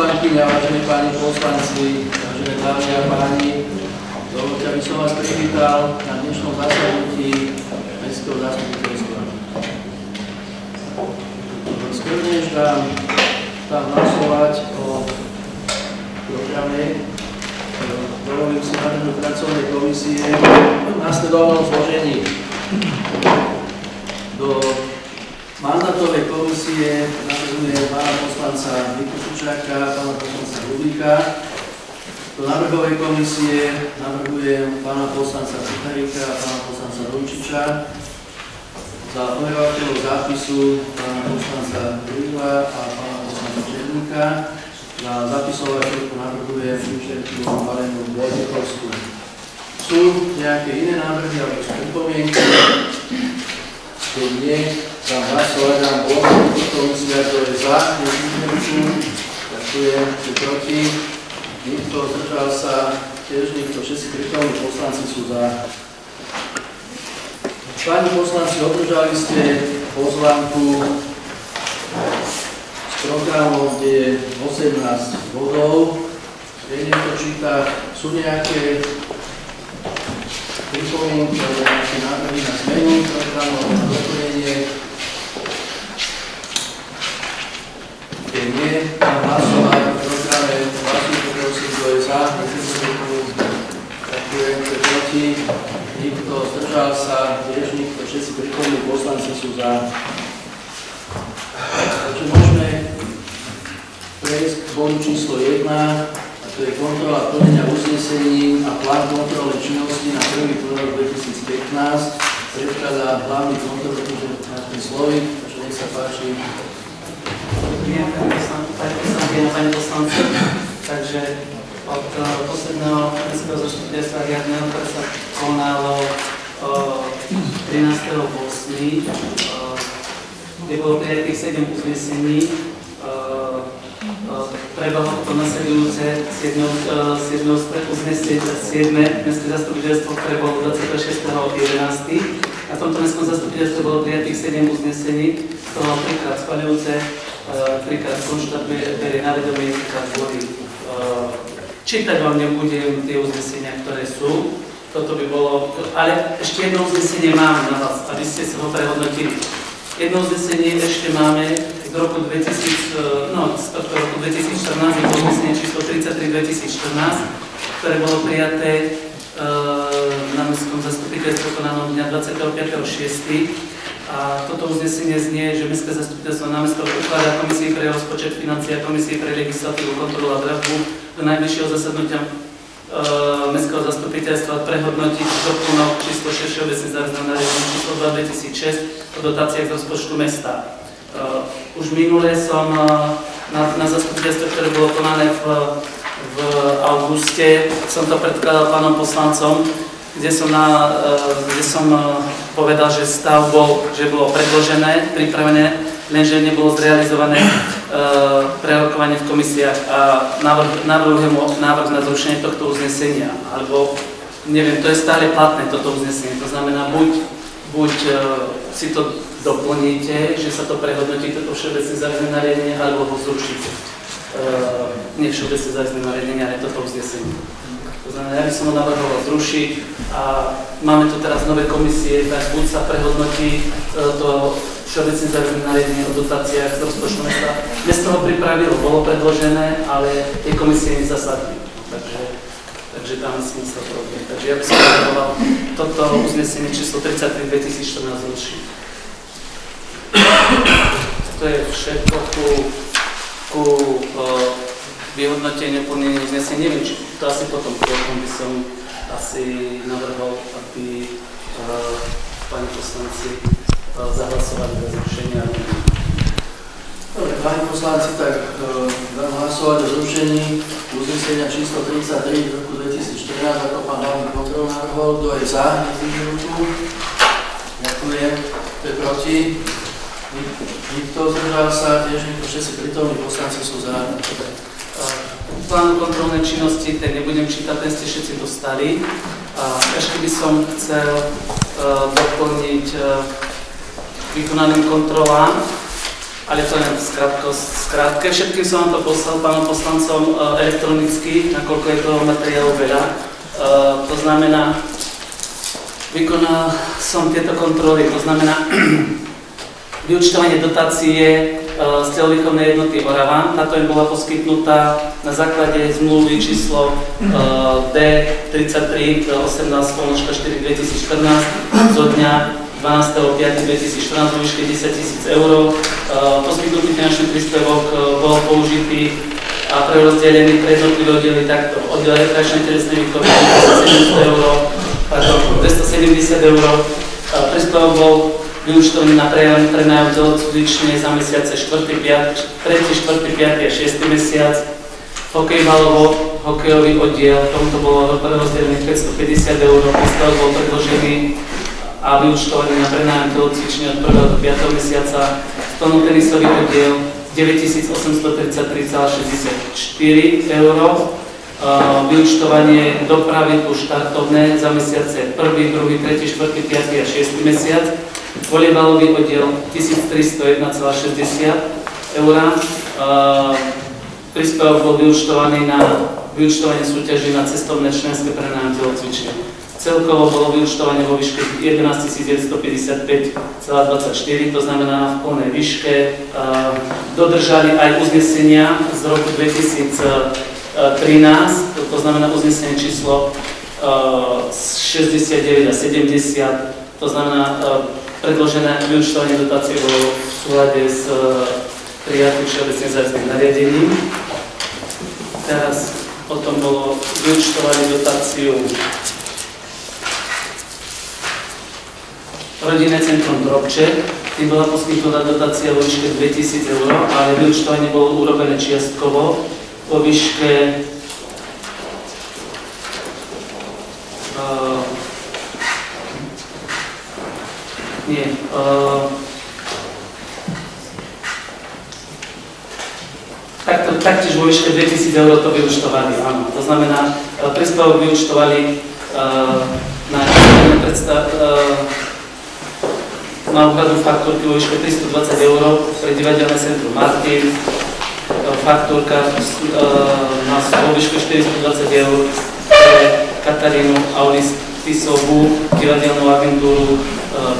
poslankyňa, vážení páni poslanci, vážené dámy a páni, dovolte, aby som vás privítal na dnešnom zasadnutí Mestského zastupiteľstva. Skôr než dám, dám hlasovať o programe, dovolím si navrhnúť pracovnej komisie v následovnom zložení. Do mandatovej komisie navrhuje pána poslanca Vikusučáka, pána poslanca Rubika. Do návrhovej komisie navrhujem pána poslanca Cicharíka a pána poslanca Rumčiča. Za overovateľov zápisu pána poslanca Rudila a pána poslanca Černíka. Na zapisovateľku navrhujem učiteľku Valenu Vojtichovskú. Sú nejaké iné návrhy alebo pripomienky? Keď nie, dám hlasovať, dám blok, komisia, kto je za, nezmínenku, ďakujem, kto proti, nikto, zdržal sa, tiež nikto, všetci prítomní poslanci sú za. Páni poslanci, obdržali ste pozvánku s programom, kde je 18 bodov. Keď niekto číta, sú nejaké pripomienky alebo nejaké návrhy na zmenu programu na doplnenie. Keď nie, dám hlasovať v programe. Hlasujte prosím, kto je za, Ďakujem, kto je proti. Nikto zdržal sa, tiež nikto, všetci prítomní poslanci sú za. Takže môžeme prejsť k bodu číslo 1, a to je kontrola plnenia uznesení a plán kontroly činnosti na 1. rok 2015. Predkladá hlavný kontrol, pretože Martin Slovik, takže nech sa páči. Dobrý pani poslanci. Takže od eh, posledného mestského zastupiteľstva riadneho, ktoré sa konalo eh, 13.8., eh, kde bolo prijatých 7 uznesení, eh, eh, prebehlo to nasledujúce 7. eh, uznesenie, 7. mestské zastupiteľstvo, ktoré bolo 26.11. Na tomto mestskom zastupiteľstve bolo prijatých 7 uznesení, z toho trikrát schvaľujúce, eh, trikrát konštatuje, berie na vedomie, trikrát boli. eh, Čítať vám nebudem tie uznesenia, ktoré sú, toto by bolo, ale ešte jedno uznesenie mám na vás, aby ste si ho prehodnotili. Jedno uznesenie ešte máme z roku 2000, eh, no, z tohto roku 2014, je to číslo 33 2014, ktoré bolo prijaté eh, na mestskom zastupiteľstve konanom dňa 25.6. A toto uznesenie znie, že Mestské zastupiteľstvo námestov ukladá Komisii pre rozpočet financií a Komisii pre legislatívu, kontrolu a dražbu do najbližšieho zasadnutia e, Mestského zastupiteľstva prehodnotiť doplnok číslo 6 všeobecne záväzné nariadenie číslo 2 2006 o dotáciách z rozpočtu mesta. E, už minule som e, na, na zastupiteľstve, ktoré bolo konané v, v auguste, som to predkladal pánom poslancom, kde som, na, e, kde som povedal, že stav bol, že bolo predložené, pripravené, lenže nebolo zrealizované prerokovanie v komisiách a návrh, navrhujem návrh na zrušenie tohto uznesenia, alebo neviem, to je stále platné toto uznesenie, to znamená buď, buď si to doplníte, že sa to prehodnotí toto všeobecné záväzné nariadenie, alebo ho zrušíte. Nie všeobecné záväzné nariadenie, ale toto uznesenie. To znamená, ja by som ho navrhoval zrušiť a máme tu teraz nové komisie, tak buď sa prehodnotí to všeobecne záväzné nariadenie o dotáciách z rozpočtu mesta. Mesto ho pripravilo, bolo predložené, ale tie komisie nezasadli. Takže, takže tam myslím sa to robí. Takže ja by som navrhoval toto uznesenie číslo 33 2014 zrušiť. To je všetko ku, ku uh, vyhodnotenie plnenia uznesenia. Neviem, či to asi potom potom by som asi navrhol, aby uh, pani poslanci uh, zahlasovali za zrušenie. Dobre, páni poslanci, tak uh, dám hlasovať o zrušení uznesenia číslo 33 z roku 2014, ako pán hlavný kontrol navrhol. Kto je za. Ďakujem. Kto je proti? Nikto zdržal sa, tiež nikto, všetci prítomní poslanci sú za. Plán kontrolnej činnosti, ten nebudem čítať, ten ste všetci dostali. Ešte by som chcel uh, doplniť uh, vykonaným kontrolám. ale to len skrátko, skrátke. Všetkým som vám to poslal pánom poslancom elektronicky, nakoľko je toho materiálu veľa. To znamená, vykonal som tieto kontroly, to znamená vyučtovanie dotácie z celovýchovnej jednoty Orava. Táto im bola poskytnutá na základe zmluvy číslo D33 18 4 2014 zo dňa 12.5.2014 vo výške 10 tisíc eur. Poskytnutý finančný príspevok bol použitý a prerozdelený pre jednotlivé oddiely takto. Oddiel rekreačnej telesnej výchovy 270 eur, pardon, 270 eur. Príspevok bol vyučtovaný na prenájom telocvične za mesiace 4., 5., 3., 4., 5. a 6. mesiac. Hokej balovo, hokejový oddiel, tomuto bolo prerozdelených 550 eur, postav bol predložený a vyučtovaný na prenájom telocvične od 1. do 5. mesiaca. Stonotenisový oddiel 9833,64 eur. Vyučtovanie dopravy tu štartovné za mesiace 1., 2., 3., 4., 5. a 6. mesiac volejbalový oddiel 1301,60 eur. Príspevok bol vyučtovaný na vyučtovanie súťaží na cestovné členské prenájom telocvične. Celkovo bolo vyučtovanie vo výške 11 955,24, to znamená v plnej výške. Dodržali aj uznesenia z roku 2013, to znamená uznesenie číslo 69 a 70, to znamená Predložené vyučtovanie dotácie bolo v súlade s e, prijatým všeobecným zájským nariadením. Teraz potom bolo vyučtovanie dotáciu Rodinné centrum Drobče, tým bola poskytnutá dotácia vo výške 2000 eur, ale vyučtovanie bolo urobené čiastkovo vo výške Nie. Uh, takto, taktiež vo výške 2000 eur to vyučtovali, áno. To znamená, uh, príspevok vyučtovali uh, na predstav, uh, na úhradu faktúrky vo výške 320 eur pre divadelné centrum Martin, faktúrka na vo výške 420 eur pre Katarínu Aulistisovú, divadelnú agentúru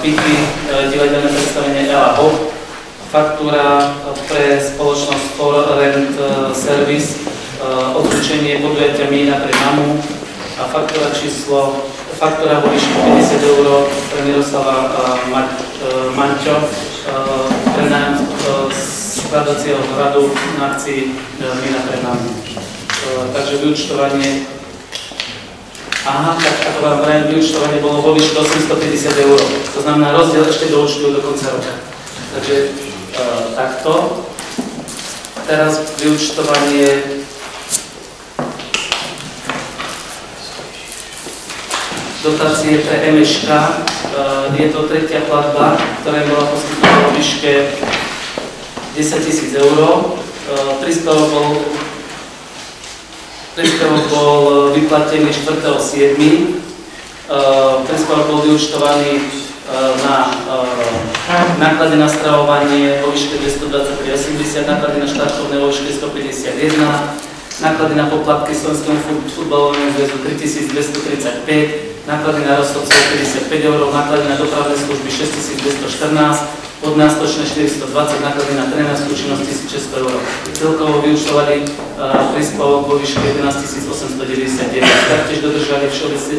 byty, e, divadelné predstavenie Ela Boh, faktúra pre spoločnosť For Rent e, Service, e, odlučenie podujatia Mína pre mamu a faktúra číslo, faktúra vo výške 50 eur pre Miroslava Manťo, pre nám skladacieho hradu na akcii Mína pre mamu. Takže vyučtovanie Aha, tak ako vám vrajem, vyučtovanie bolo vo výške 850 eur. To znamená, rozdiel ešte doučtujú do konca roka. Takže e, takto. Teraz vyučtovanie dotácie pre MŠK. E, je to tretia platba, ktorá bola poskytnutá vo výške 10 000 eur. E, príspevok bol Príspevok bol e, vyplatený 4.7. Príspevok bol vyučtovaný e, na e, náklady na stravovanie vo výške 223,80, náklady na štartovné vo výške 151, náklady na poplatky Slovenskému futbalovému zväzu 3235, náklady na rozhodcov 55 eur, náklady na dopravné služby 6214, od nástočné 420, náklady na trénerskú činnosť 1600 eur. Celkovo vyučtovali uh, príspevok vo výške 11 899. Taktiež dodržali všeobecne,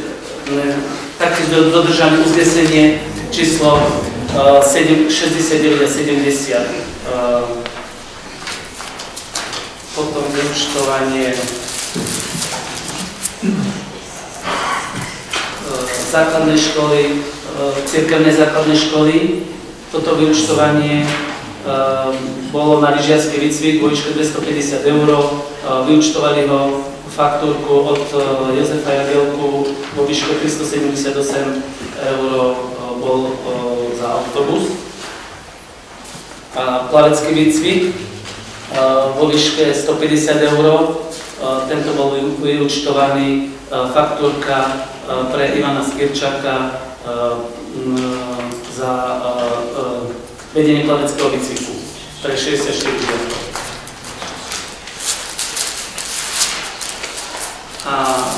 taktiež dodržali uznesenie číslo uh, 7, 69 a 70. Uh, potom vyučtovanie základnej školy, cirkevnej základnej školy, toto vyučtovanie ehm, bolo na lyžiarsky výcvik vo výške 250 eur. Ehm, vyučtovali ho faktúrku od Jozefa Jagielku vo výške 378 eur bol za autobus. A plavecký výcvik vo výške 150 eur. Tento bol vyučtovaný faktúrka pre Ivana Skirčaka za vedenie plaveckého výcviku. je 64 eur. A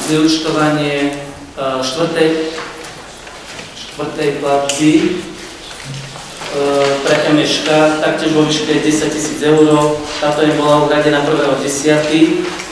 vyučtovanie e, štvrtej, štvrtej platby e, pre MŠK, taktiež vo výške 10 tisíc eur. Táto im bola uhradená 1.10.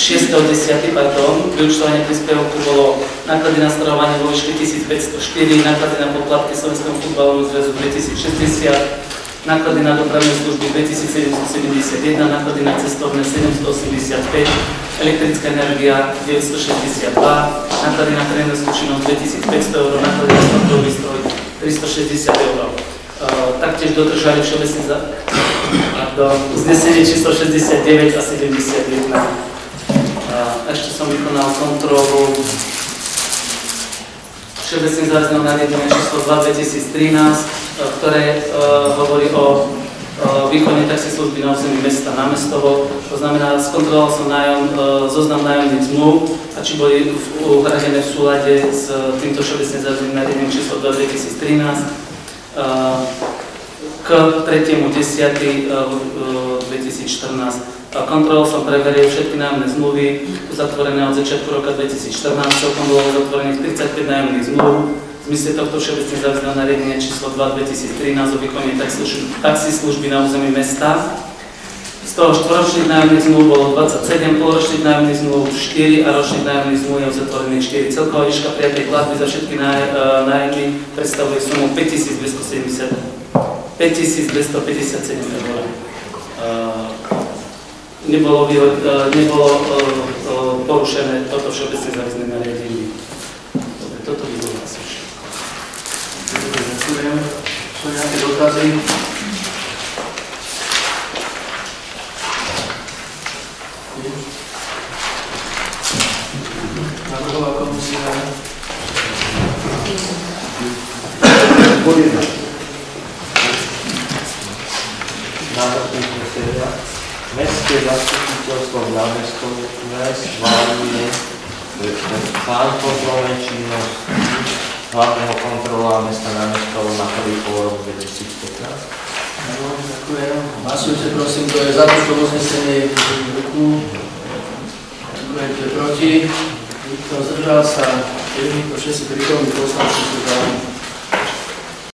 6.10. pardon, vyučtovanie príspevku bolo náklady na starovanie vo výške 1504, náklady na poplatky Slovenskému futbalovému zväzu 2060, náklady na dopravné služby 2771, náklady na cestovné 785, elektrická energia 962, náklady na trénerskú činnosť 2500 eur, náklady na sportový stroj 360 eur. Uh, taktiež dodržali všeobecne za, pardon, uznesenie číslo 69 a 71. Ešte som vykonal kontrolu všeobecne záväzného nariadenia číslo 2 2013, uh, ktoré uh, hovorí o výkone taxislužby na území mesta námestovo. To znamená, skontroloval som nájom, zoznam nájomných zmluv a či boli uhradené v súlade s týmto všeobecne záväzným nariadením číslo 2 2013 k 3.10.2014. Kontrolou som preveril všetky nájomné zmluvy uzatvorené od začiatku roka 2014. Celkom bolo uzatvorených 35 nájomných zmluv. V zmysle tohto všeobecne záväzného nariadenia číslo 2 2013 o výkone taxislužby na území mesta. Z toho štvoročných nájomných zmluv bolo 27, polročných nájomných zmluv 4 a ročných nájomných zmluv je uzatvorených 4. Celková výška prijatej platby za všetky uh, nájmy predstavuje sumu 5270 5257 eur. Nebolo, uh, nebolo uh, uh, porušené toto všeobecné záväzné nariadenie. Dobre, toto by bolo asi všetko. Ďakujem. Sú nejaké dotazy? Navrhová komisia. Bod 1. Návrh uznesenia. Mestské zastupiteľstvo v námestove schváluje plán kontrolnej činnosti hlavného kontrola mesta námestov na prvý pol rok 2015. Áno, ďakujem. Hlasujte prosím, kto je za toto uznesenie, ruku. Kto je proti. Nikto zdržal sa. Jedný, to všetci prítomní poslanci sú za.